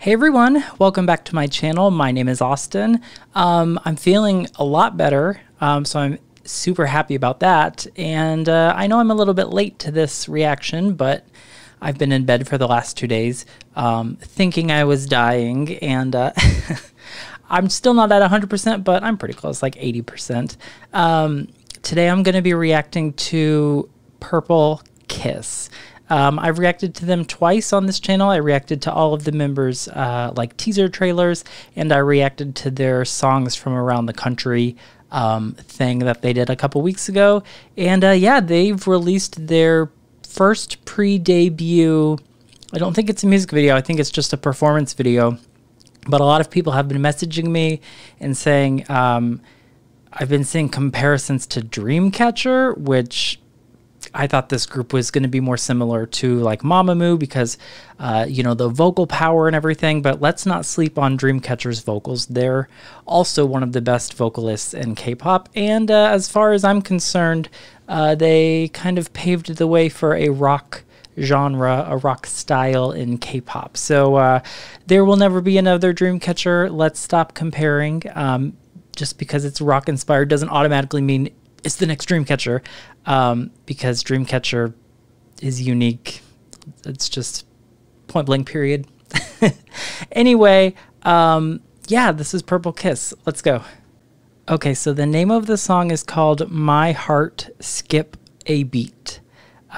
Hey everyone, welcome back to my channel. My name is Austin. Um, I'm feeling a lot better, um, so I'm super happy about that. And uh, I know I'm a little bit late to this reaction, but I've been in bed for the last two days um, thinking I was dying, and uh, I'm still not at 100%, but I'm pretty close, like 80%. Um, today I'm going to be reacting to Purple Kiss. Um, I've reacted to them twice on this channel. I reacted to all of the members' uh, like teaser trailers, and I reacted to their songs from around the country um, thing that they did a couple weeks ago. And uh, yeah, they've released their first pre-debut. I don't think it's a music video. I think it's just a performance video. But a lot of people have been messaging me and saying um, I've been seeing comparisons to Dreamcatcher, which I thought this group was going to be more similar to like Mamamoo because, uh, you know, the vocal power and everything. But let's not sleep on Dreamcatcher's vocals. They're also one of the best vocalists in K-pop, and uh, as far as I'm concerned, uh, they kind of paved the way for a rock genre, a rock style in K-pop. So uh, there will never be another Dreamcatcher. Let's stop comparing. Um, just because it's rock inspired doesn't automatically mean it's the next Dreamcatcher um, because Dreamcatcher is unique. It's just point blank, period. anyway, um, yeah, this is Purple Kiss. Let's go. Okay, so the name of the song is called My Heart Skip a Beat.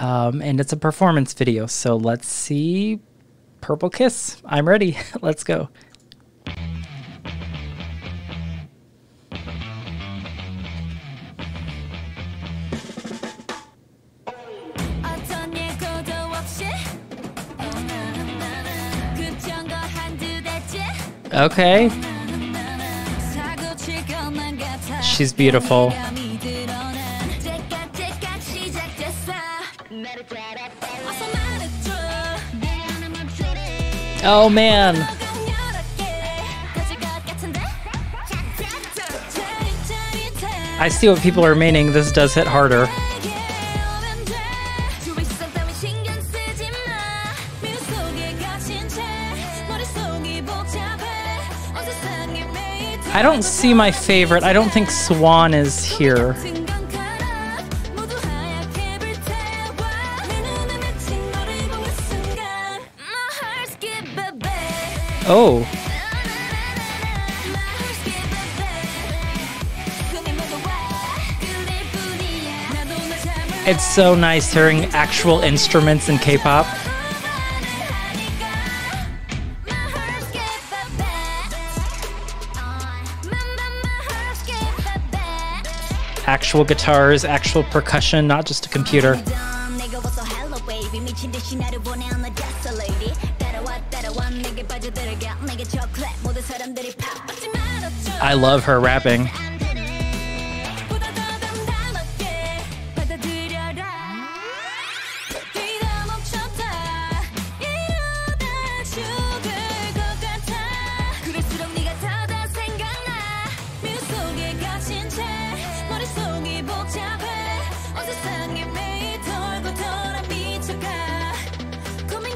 Um, and it's a performance video. So let's see Purple Kiss. I'm ready. let's go. Okay. She's beautiful. Oh man. I see what people are meaning. This does hit harder. I don't see my favorite. I don't think Swan is here. Oh. It's so nice hearing actual instruments in K-pop. Actual guitars, actual percussion, not just a computer. I love her rapping.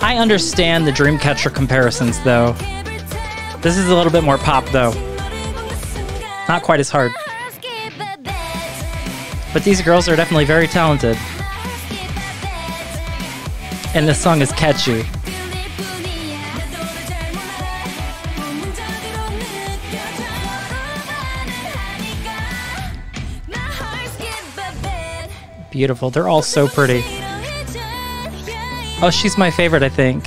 I understand the Dreamcatcher comparisons, though. This is a little bit more pop, though. Not quite as hard. But these girls are definitely very talented. And this song is catchy. Beautiful. They're all so pretty. Oh, she's my favorite, I think.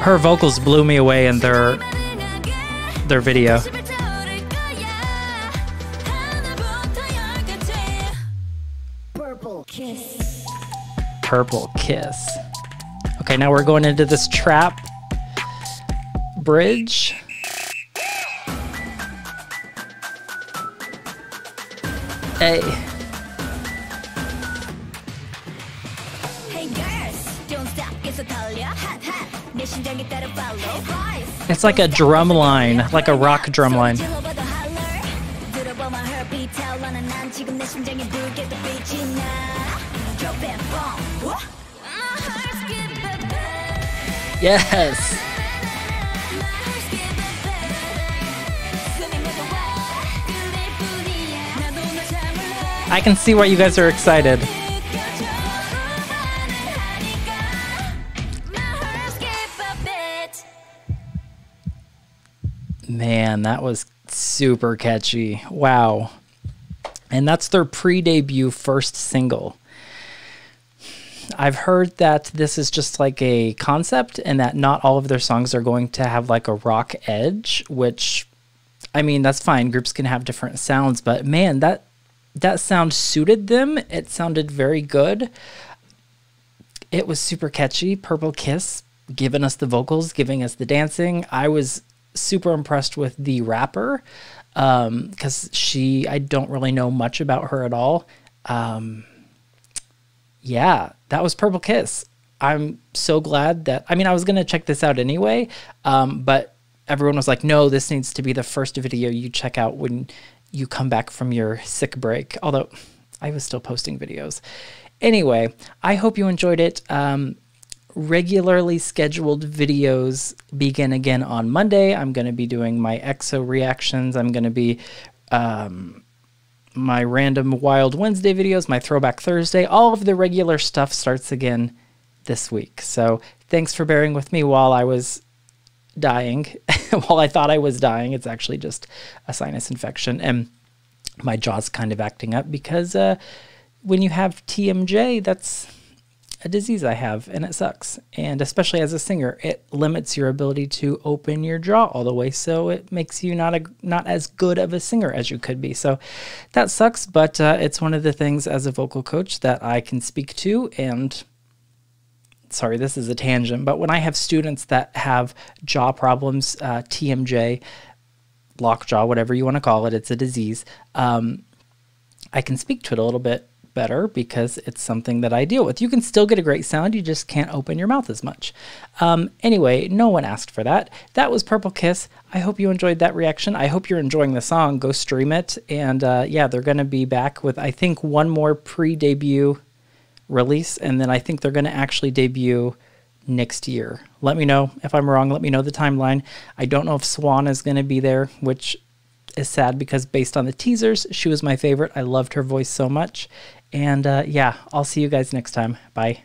Her vocals blew me away in their their video. Purple Kiss. Purple Kiss. Okay, now we're going into this trap bridge. Hey. It's like a drum line, like a rock drum line. Yes. I can see why you guys are excited. Man, that was super catchy. Wow. And that's their pre debut first single. I've heard that this is just like a concept and that not all of their songs are going to have like a rock edge, which I mean, that's fine. Groups can have different sounds, but man, that that sound suited them. It sounded very good. It was super catchy. Purple Kiss giving us the vocals, giving us the dancing. I was super impressed with the rapper because um, she, I don't really know much about her at all. Um, yeah, that was Purple Kiss. I'm so glad that, I mean, I was going to check this out anyway, um, but everyone was like, no, this needs to be the first video you check out when you come back from your sick break. Although I was still posting videos. Anyway, I hope you enjoyed it. Um, regularly scheduled videos begin again on Monday. I'm going to be doing my EXO reactions. I'm going to be um, my random Wild Wednesday videos, my Throwback Thursday. All of the regular stuff starts again this week. So thanks for bearing with me while I was dying. while I thought I was dying, it's actually just a sinus infection. And my jaw's kind of acting up because uh, when you have TMJ, that's a disease I have and it sucks. And especially as a singer, it limits your ability to open your jaw all the way. So it makes you not a not as good of a singer as you could be. So that sucks, but uh, it's one of the things as a vocal coach that I can speak to and sorry, this is a tangent, but when I have students that have jaw problems, uh, TMJ, lockjaw, whatever you want to call it, it's a disease. Um, I can speak to it a little bit better because it's something that I deal with. You can still get a great sound, you just can't open your mouth as much. Um, anyway, no one asked for that. That was Purple Kiss. I hope you enjoyed that reaction. I hope you're enjoying the song. Go stream it. And uh, yeah, they're going to be back with, I think, one more pre debut release, and then I think they're going to actually debut next year. Let me know if I'm wrong. Let me know the timeline. I don't know if Swan is going to be there, which is sad because based on the teasers, she was my favorite. I loved her voice so much. And uh, yeah, I'll see you guys next time. Bye.